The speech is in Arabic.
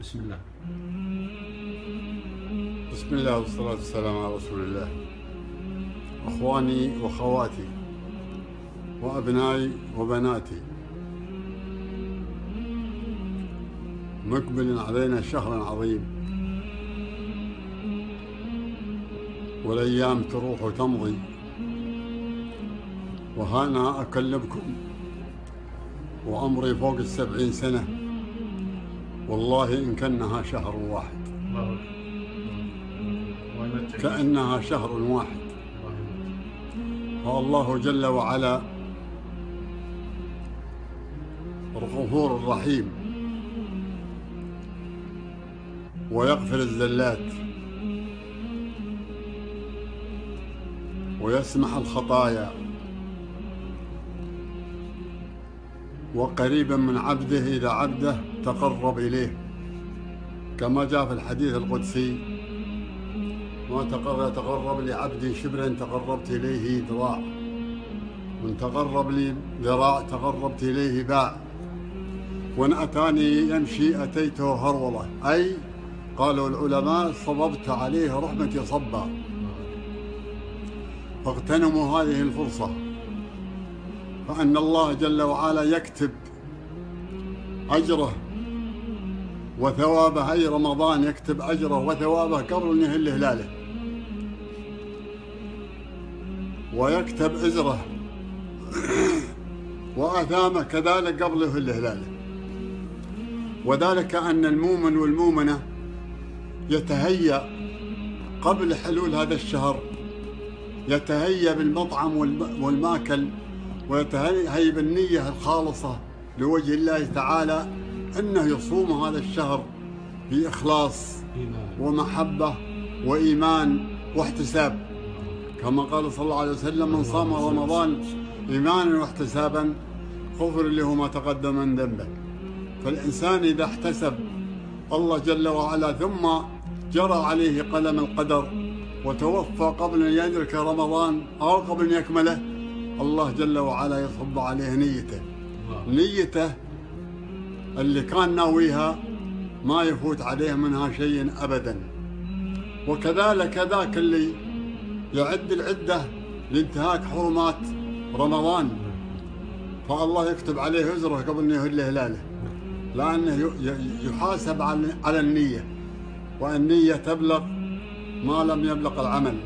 بسم الله. بسم الله والصلاة والسلام على رسول الله. أخواني وأخواتي وأبنائي وبناتي. مقبل علينا شهر عظيم. والأيام تروح وتمضي. وهانا أكلمكم. وعمري فوق السبعين سنة. والله إن كانها شهر واحد كأنها شهر واحد. فالله جل وعلا الغفور الرحيم ويغفر الزلات ويسمح الخطايا وقريبا من عبده إذا عبده تقرب إليه. كما جاء في الحديث القدسي ما تقرب تقرب لعبدي شبرا تقربت إليه ذراع. من تقرب لي ذراع تقربت إليه باع. وإن أتاني يمشي أتيته هرولة. أي قالوا العلماء صببت عليه رحمتي صبا. فاغتنموا هذه الفرصة. فأن الله جل وعلا يكتب أجره وثوابه أي رمضان يكتب أجره وثوابه قبل أن يهل هلاله. ويكتب أجره وآثامه كذلك قبل يهل هلاله. وذلك أن المؤمن والمؤمنة يتهيأ قبل حلول هذا الشهر يتهيأ بالمطعم والم- والمأكل ويتهيأ بالنية الخالصة لوجه الله تعالى أنه يصوم هذا الشهر بإخلاص ومحبة وإيمان واحتساب. كما قال صلى الله عليه وسلم من صام رمضان إيمانا واحتسابا غفر له ما تقدم من ذنبه. فالإنسان إذا احتسب الله جل وعلا ثم جرى عليه قلم القدر وتوفى قبل أن يدرك رمضان أو قبل أن يكمله الله جل وعلا يصب عليه نيته. نيته اللي كان ناويها ما يفوت عليه منها شيء ابدا. وكذلك ذاك اللي يعد العدة لانتهاك حرمات رمضان. فالله يكتب عليه وزره قبل أن يهل هلاله. ي- يحاسب على على النية. والنيه تبلغ ما لم يبلغ العمل.